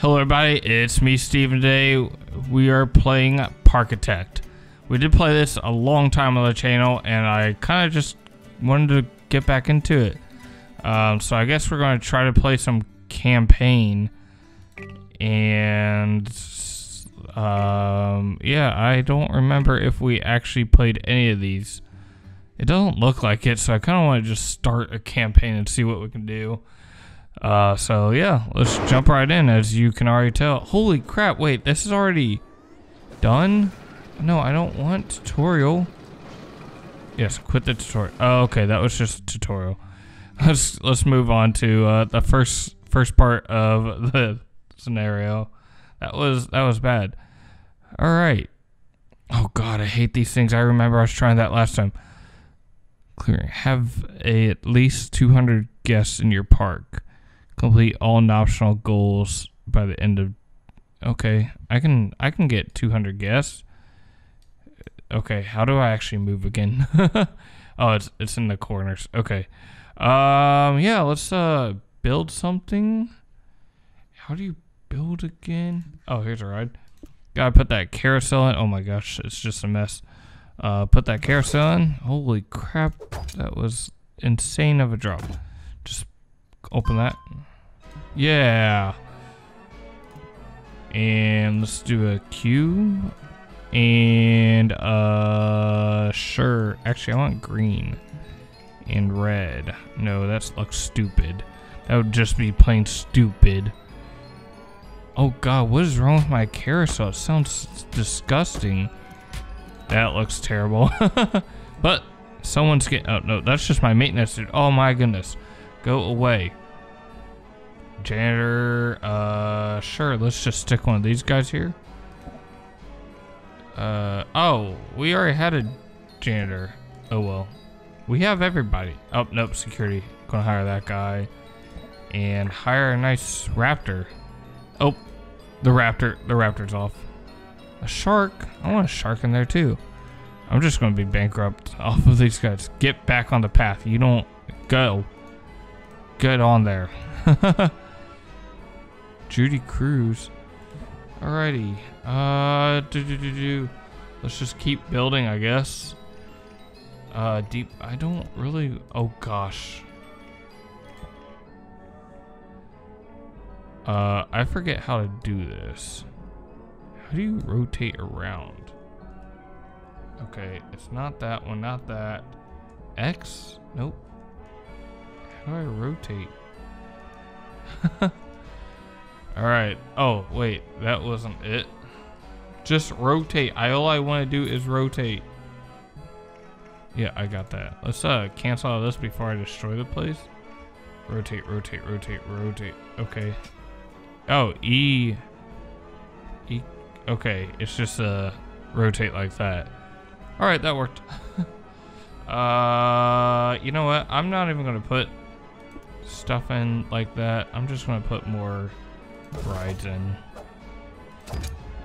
Hello everybody, it's me Steven today. We are playing Parkitect. We did play this a long time on the channel and I kind of just wanted to get back into it. Um, so I guess we're going to try to play some campaign and um, yeah, I don't remember if we actually played any of these. It doesn't look like it, so I kind of want to just start a campaign and see what we can do. Uh, so yeah, let's jump right in as you can already tell. Holy crap, wait, this is already done? No, I don't want tutorial. Yes, quit the tutorial. Oh, okay, that was just tutorial. Let's let's move on to uh, the first first part of the scenario. That was that was bad. All right. Oh god, I hate these things. I remember I was trying that last time. Clearing. Have a, at least 200 guests in your park. Complete all optional goals by the end of. Okay, I can I can get 200 guests. Okay, how do I actually move again? oh, it's it's in the corners. Okay. Um yeah, let's uh build something. How do you build again? Oh, here's a ride. Gotta put that carousel in. Oh my gosh, it's just a mess. Uh, put that carousel in. Holy crap, that was insane of a drop. Just open that. Yeah. And let's do a queue. And, uh, sure. Actually, I want green and red. No, that looks stupid. That would just be plain stupid. Oh god, what is wrong with my carousel? It sounds disgusting. That looks terrible. but someone's getting. Oh no, that's just my maintenance dude. Oh my goodness, go away. Janitor. Uh, sure. Let's just stick one of these guys here. Uh oh, we already had a janitor. Oh well, we have everybody. Oh nope, security. Gonna hire that guy and hire a nice raptor. Oh, the raptor. The raptor's off. A shark. I want a shark in there too. I'm just to be bankrupt off of these guys. Get back on the path. You don't go. Get on there. Judy Cruz. Alrighty. Uh, do, do, do, do. Let's just keep building, I guess. Uh, deep. I don't really. Oh gosh. Uh, I forget how to do this. How do you rotate around? Okay, it's not that one, not that. X? Nope. How do I rotate? Alright. Oh, wait. That wasn't it. Just rotate. I, all I want to do is rotate. Yeah, I got that. Let's uh cancel all this before I destroy the place. Rotate, rotate, rotate, rotate. Okay. Oh, E. E. Okay, it's just uh rotate like that. All right, that worked. uh, you know what? I'm not even gonna put stuff in like that. I'm just gonna put more in.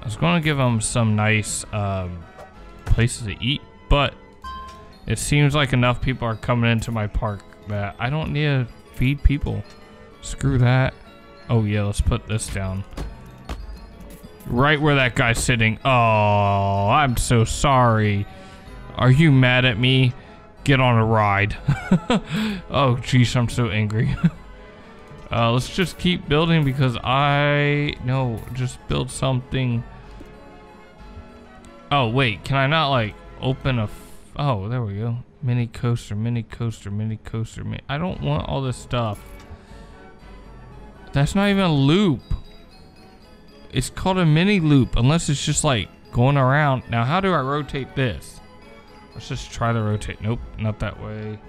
I was gonna give them some nice um, places to eat, but it seems like enough people are coming into my park that I don't need to feed people. Screw that. Oh yeah, let's put this down. Right where that guy's sitting. Oh, I'm so sorry. Are you mad at me? Get on a ride. oh, jeez, I'm so angry. uh, let's just keep building because I... No, just build something. Oh, wait. Can I not, like, open a... oh, there we go. Mini coaster, mini coaster, mini coaster. Mini I don't want all this stuff. That's not even a loop. It's called a mini loop, unless it's just like going around. Now, how do I rotate this? Let's just try to rotate. Nope, not that way.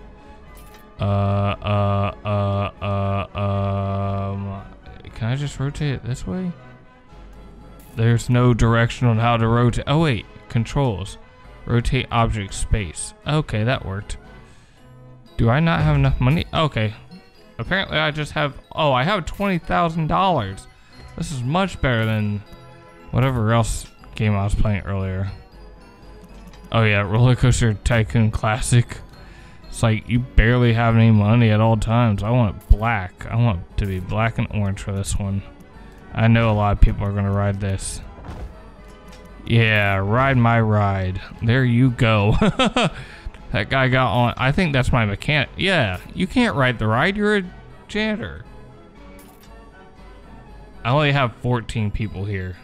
Uh, uh, uh, uh, um, can I just rotate it this way? There's no direction on how to rotate. Oh, wait, controls. Rotate object space. Okay, that worked. Do I not have enough money? Okay, Apparently I just have, oh, I have $20,000. This is much better than whatever else game I was playing earlier. Oh yeah, Roller Coaster Tycoon Classic. It's like you barely have any money at all times. I want black. I want to be black and orange for this one. I know a lot of people are gonna ride this. Yeah, ride my ride. There you go. that guy got on. I think that's my mechanic. Yeah, you can't ride the ride. You're a janitor. I only have 14 people here.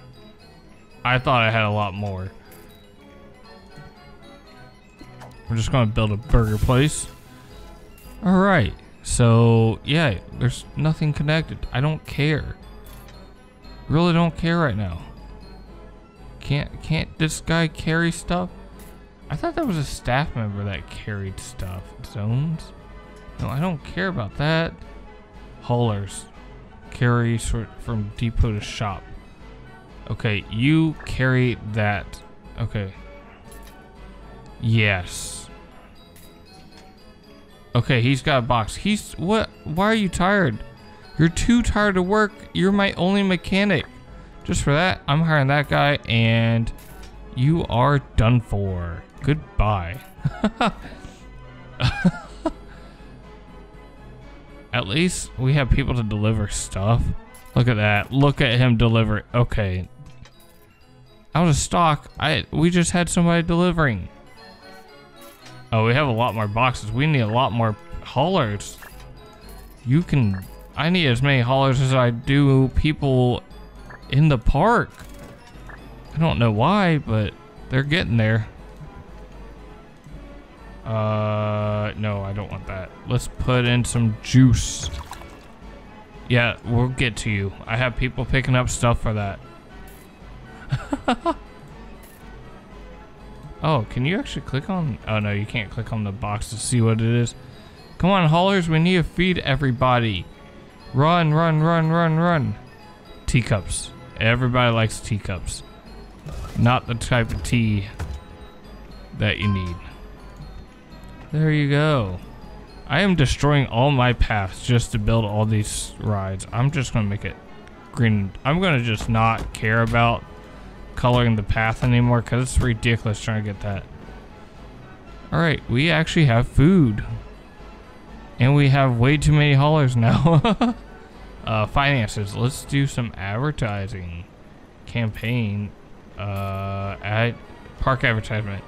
I thought I had a lot more. We're just gonna build a burger place. All right. So yeah, there's nothing connected. I don't care. Really don't care right now. Can't can't this guy carry stuff? I thought that was a staff member that carried stuff. Zones? No, I don't care about that. Haulers. Carry sort from depot to shop. Okay, you carry that. Okay. Yes. Okay, he's got a box. He's what? Why are you tired? You're too tired to work. You're my only mechanic. Just for that, I'm hiring that guy and you are done for. Goodbye. at least we have people to deliver stuff. Look at that. Look at him deliver. Okay. Out of stock. I we just had somebody delivering. Oh, we have a lot more boxes. We need a lot more haulers. You can I need as many haulers as I do people in the park. I don't know why, but they're getting there. Uh, no, I don't want that. Let's put in some juice. Yeah, we'll get to you. I have people picking up stuff for that. oh, can you actually click on? Oh no, you can't click on the box to see what it is. Come on, haulers, we need to feed everybody. Run, run, run, run, run. Teacups. Everybody likes teacups. Not the type of tea that you need. There you go. I am destroying all my paths just to build all these rides. I'm just going to make it green. I'm going to just not care about coloring the path anymore because it's ridiculous trying to get that. Alright, we actually have food. And we have way too many haulers now. Uh, finances. Let's do some advertising. Campaign. Uh, park advertisement.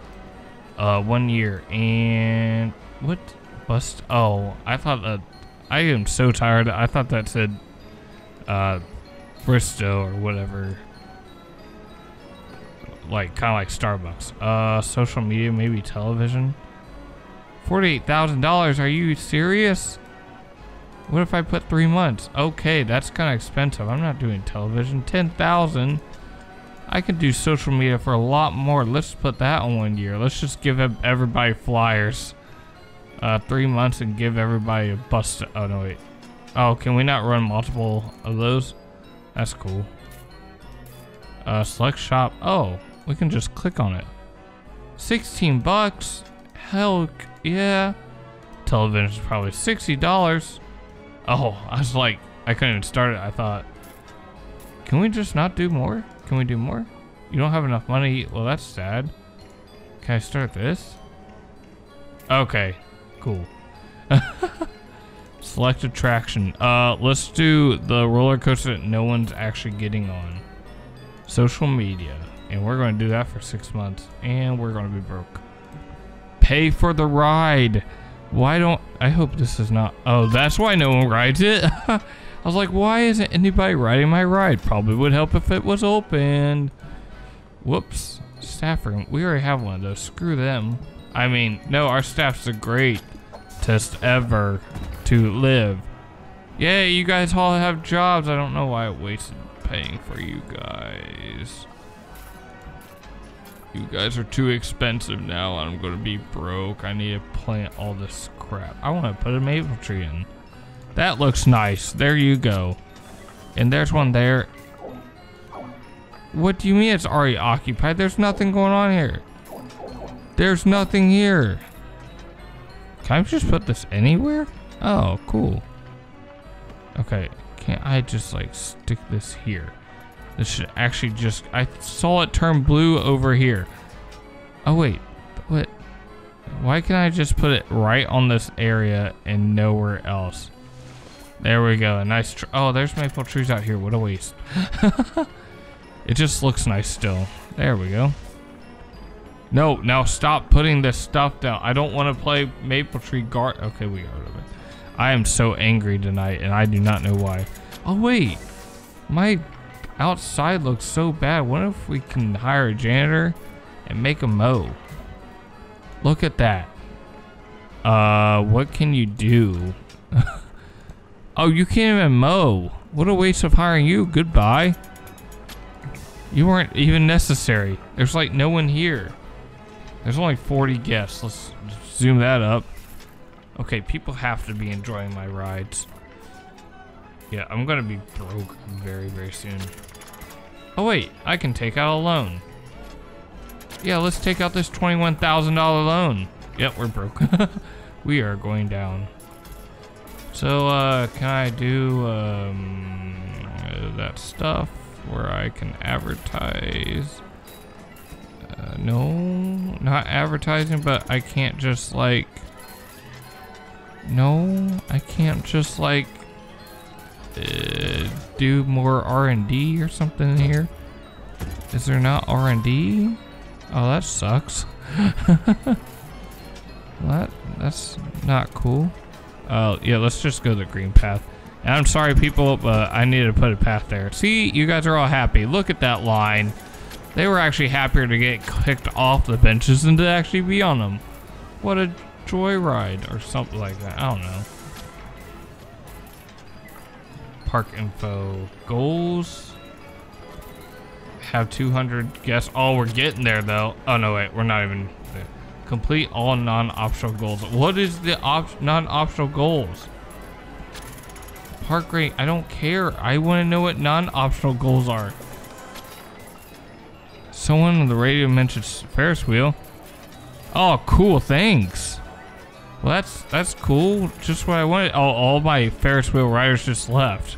Uh, one year and what bust? Oh, I thought that. I am so tired. I thought that said, uh, Bristow or whatever. Like kind of like Starbucks. Uh, social media, maybe television. Forty-eight thousand dollars. Are you serious? What if I put three months? Okay, that's kind of expensive. I'm not doing television. 10,000. I could do social media for a lot more. Let's put that on one year. Let's just give everybody flyers. Uh, three months and give everybody a bus. Oh, no, wait. Oh, can we not run multiple of those? That's cool. Uh, select shop. Oh, we can just click on it. 16 bucks. Hell, yeah. Television is probably $60. Oh, I was like, I couldn't even start it. I thought, can we just not do more? Can we do more? You don't have enough money. Well, that's sad. Can I start this? Okay, cool. Select attraction. Uh, let's do the roller coaster that no one's actually getting on. Social media. And we're going to do that for six months. And we're going to be broke. Pay for the ride. Why don't... I hope this is not... Oh, that's why no one rides it? I was like, why isn't anybody riding my ride? Probably would help if it was open. Whoops. Staff room. We already have one of those. Screw them. I mean, no, our staff's the greatest ever to live. Yeah, you guys all have jobs. I don't know why I wasted paying for you guys. You guys are too expensive now. I'm gonna be broke. I need to plant all this crap. I want to put a maple tree in. That looks nice. There you go. And there's one there. What do you mean it's already occupied? There's nothing going on here. There's nothing here. Can I just put this anywhere? Oh, cool. Okay, can't I just like stick this here? This should actually just... I saw it turn blue over here. Oh, wait. What? Why can't I just put it right on this area and nowhere else? There we go. A nice. Oh, there's maple trees out here. What a waste. it just looks nice still. There we go. No, now stop putting this stuff down. I don't want to play maple tree guard. Okay, we got rid of it. I am so angry tonight, and I do not know why. Oh wait, my outside looks so bad. What if we can hire a janitor and make a mow? Look at that. Uh, what can you do? oh, you can't even mow. What a waste of hiring you. Goodbye. You weren't even necessary. There's like no one here. There's only 40 guests. Let's zoom that up. Okay, people have to be enjoying my rides. Yeah, I'm gonna be broke very, very soon. Oh wait, I can take out a loan. Yeah, let's take out this $21,000 loan. Yep, we're broke. we are going down. So, uh, can I do, um, that stuff where I can advertise? Uh, no, not advertising, but I can't just, like, no, I can't just, like, do more R&D or something in here. Is there not R&D? Oh, that sucks. that that's not cool. Oh, uh, yeah, let's just go the green path. And I'm sorry, people, but I needed to put a path there. See, you guys are all happy. Look at that line. They were actually happier to get kicked off the benches than to actually be on them. What a joyride or something like that. I don't know. Park info. Goals have 200 guests. Oh, we're getting there though. Oh no, wait, we're not even there. Complete all non-optional goals. What is the op non-optional goals? Park rate, I don't care. I want to know what non-optional goals are. Someone on the radio mentioned Ferris wheel. Oh, cool, thanks. Well, that's that's cool. Just what I wanted. Oh, all my Ferris wheel riders just left.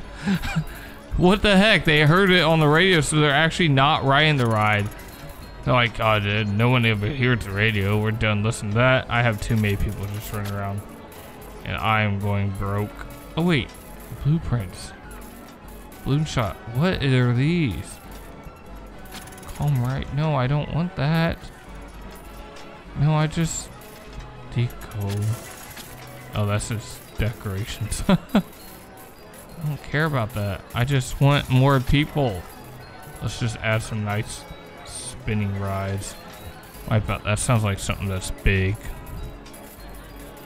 What the heck? They heard it on the radio, so they're actually not riding the ride. They're like, oh, dude, no one ever hears the radio. We're done listening to that. I have too many people just running around. And I am going broke. Oh, wait. Blueprints. Balloon shot. What are these? Calm right. No, I don't want that. No, I just... Deco. Oh, that's just decorations. I don't care about that. I just want more people. Let's just add some nice spinning rides. Wipe out. That sounds like something that's big.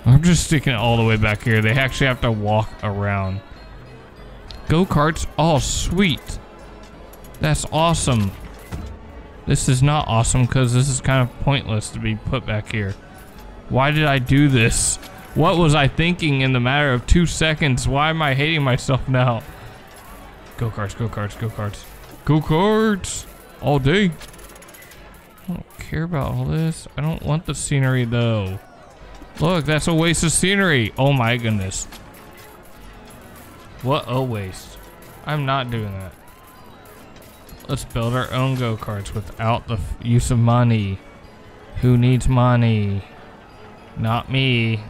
I'm just sticking it all the way back here. They actually have to walk around. Go-karts? Oh, sweet. That's awesome. This is not awesome because this is kind of pointless to be put back here. Why did I do this? What was I thinking in the matter of two seconds? Why am I hating myself now? Go karts, go karts, go karts. Go karts! All day. I don't care about all this. I don't want the scenery though. Look, that's a waste of scenery. Oh my goodness. What a waste. I'm not doing that. Let's build our own go-karts without the use of money. Who needs money? Not me.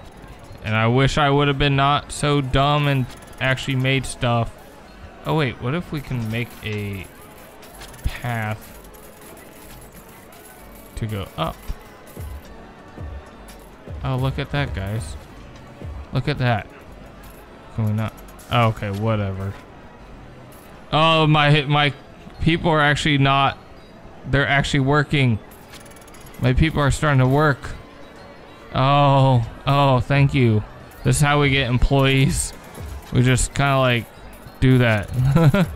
And I wish I would have been not so dumb and actually made stuff. Oh wait, what if we can make a path to go up? Oh, look at that, guys. Look at that. Can we not? Oh, okay, whatever. Oh, my my people are actually not. They're actually working. My people are starting to work. Oh, oh, thank you. This is how we get employees. We just kind of like do that.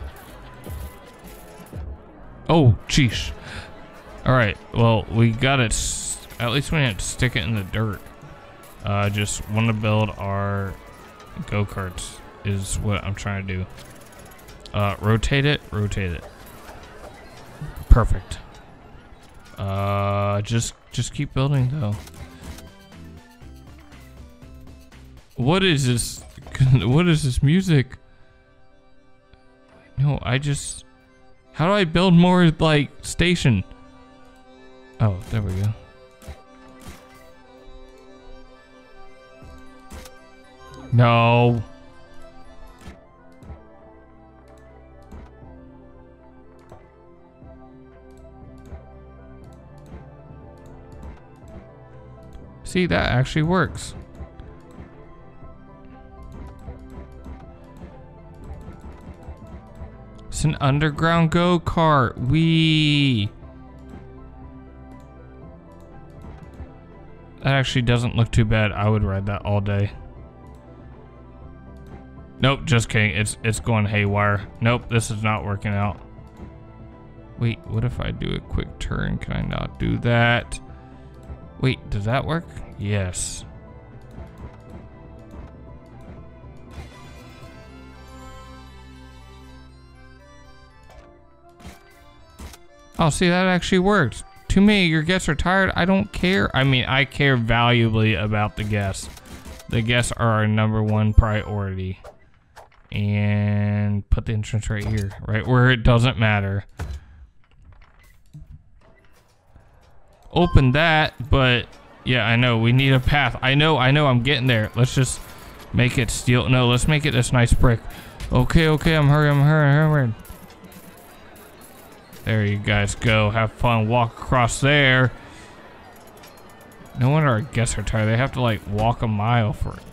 oh, sheesh. All right, well, we got it. At least we didn't stick it in the dirt. Uh, just want to build our go-karts is what I'm trying to do. Uh, rotate it, rotate it. Perfect. Uh, just, just keep building though. What is this? What is this music? No, I just... How do I build more, like, station? Oh, there we go. No. See, that actually works. It's an underground go-kart. Wee. That actually doesn't look too bad. I would ride that all day. Nope, just kidding. It's it's going haywire. Nope, this is not working out. Wait, what if I do a quick turn? Can I not do that? Wait, does that work? Yes. Oh, see, that actually works. To me, your guests are tired. I don't care. I mean, I care valuably about the guests. The guests are our number one priority. And put the entrance right here, right where it doesn't matter. Open that, but yeah, I know we need a path. I know, I know, I'm getting there. Let's just make it steel. No, let's make it this nice brick. Okay, okay, I'm hurrying, I'm hurrying, I'm hurrying. There you guys go. Have fun. Walk across there. No wonder our guests are tired. They have to like walk a mile for it.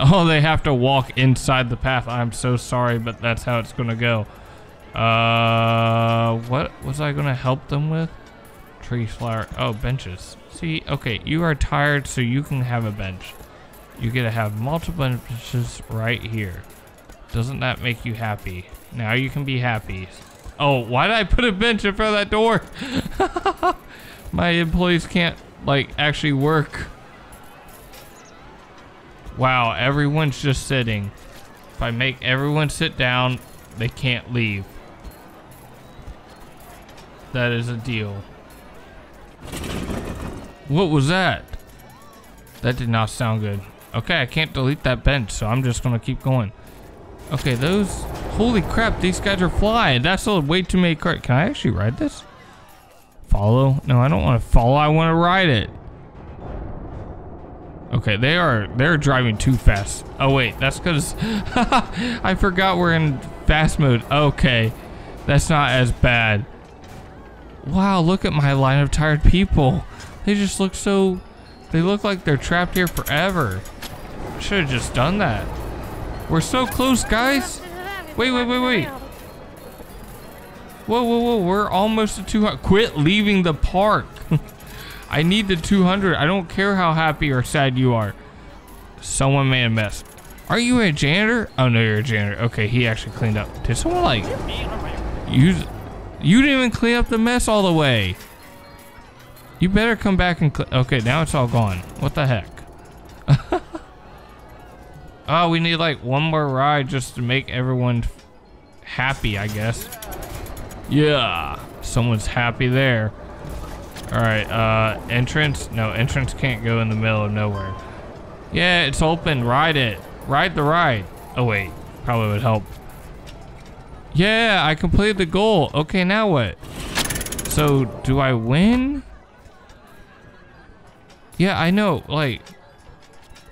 Oh, they have to walk inside the path. I'm so sorry, but that's how it's gonna go. Uh, what was I gonna help them with? Tree flower. Oh, benches. See, okay, you are tired, so you can have a bench. You get to have multiple benches right here. Doesn't that make you happy? Now you can be happy. Oh, why did I put a bench in front of that door? My employees can't, like, actually work. Wow, everyone's just sitting. If I make everyone sit down, they can't leave. That is a deal. What was that? That did not sound good. Okay, I can't delete that bench, so I'm just gonna keep going. Okay, those... Holy crap, these guys are flying. That's a way too many cart. Can I actually ride this? Follow? No, I don't want to follow. I want to ride it. Okay, they are... They're driving too fast. Oh, wait. That's because... I forgot we're in fast mode. Okay. That's not as bad. Wow, look at my line of tired people. They just look so... They look like they're trapped here forever. Should have just done that. We're so close, guys. Wait, wait, wait, wait. Whoa, whoa, whoa. We're almost at 200. Quit leaving the park. I need the 200. I don't care how happy or sad you are. Someone made a mess. Are you a janitor? Oh, no, you're a janitor. Okay, he actually cleaned up. Did someone, like, use... You didn't even clean up the mess all the way. You better come back and... Okay, now it's all gone. What the heck? Oh, we need like one more ride just to make everyone happy, I guess. Yeah, someone's happy there. All right, uh, entrance? No, entrance can't go in the middle of nowhere. Yeah, it's open. Ride it. Ride the ride. Oh, wait. Probably would help. Yeah, I completed the goal. Okay, now what? So, do I win? Yeah, I know. Like,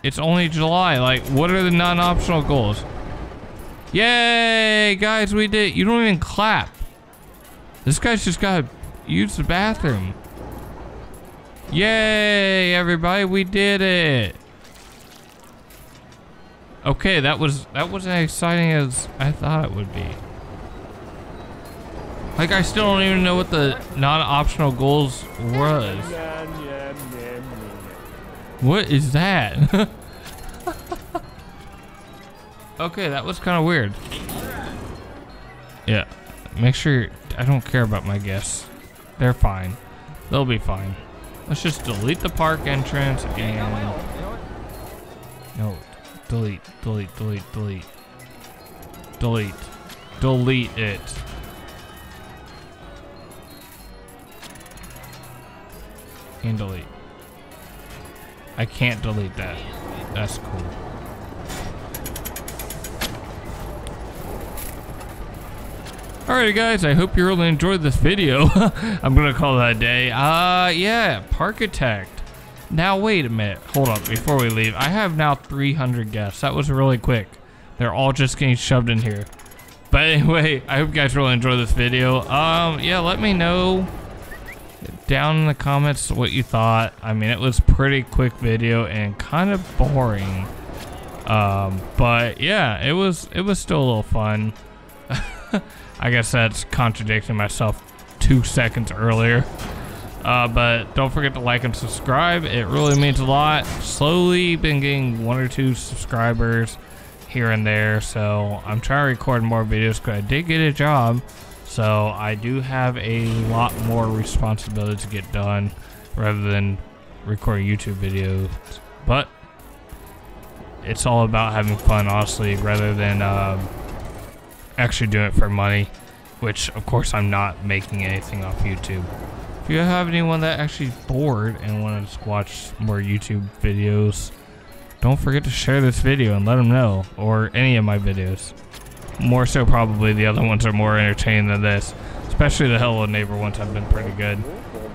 it's only July. Like, what are the non-optional goals? Yay, guys, we did. You don't even clap. This guy's just got to use the bathroom. Yay, everybody, we did it. Okay, that was that wasn't as exciting as I thought it would be. Like, I still don't even know what the non-optional goals was. What is that? okay, that was kind of weird. Yeah, make sure I don't care about my guests. They're fine. They'll be fine. Let's just delete the park entrance and... No, delete, delete, delete, delete. Delete. Delete it. And delete. I can't delete that. That's cool. Alright guys, I hope you really enjoyed this video. I'm gonna call that a day. Uh, yeah, Parkitect. Now wait a minute, hold up, before we leave. I have now 300 guests. That was really quick. They're all just getting shoved in here. But anyway, I hope you guys really enjoyed this video. Um, yeah, let me know down in the comments what you thought. I mean, it was pretty quick video and kind of boring. Um, but yeah, it was it was still a little fun. I guess that's contradicting myself two seconds earlier. Uh, but don't forget to like and subscribe. It really means a lot. Slowly been getting one or two subscribers here and there. So I'm trying to record more videos because I did get a job. So I do have a lot more responsibility to get done rather than recording YouTube videos. But it's all about having fun, honestly, rather than um, actually doing it for money. Which, of course, I'm not making anything off YouTube. If you have anyone that actually bored and want to watch more YouTube videos, don't forget to share this video and let them know, or any of my videos. More so probably the other ones are more entertaining than this, especially the Hello Neighbor ones have been pretty good,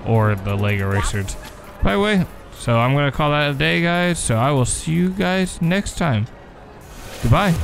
or the Lego Racers. By the way, so I'm going to call that a day guys, so I will see you guys next time. Goodbye.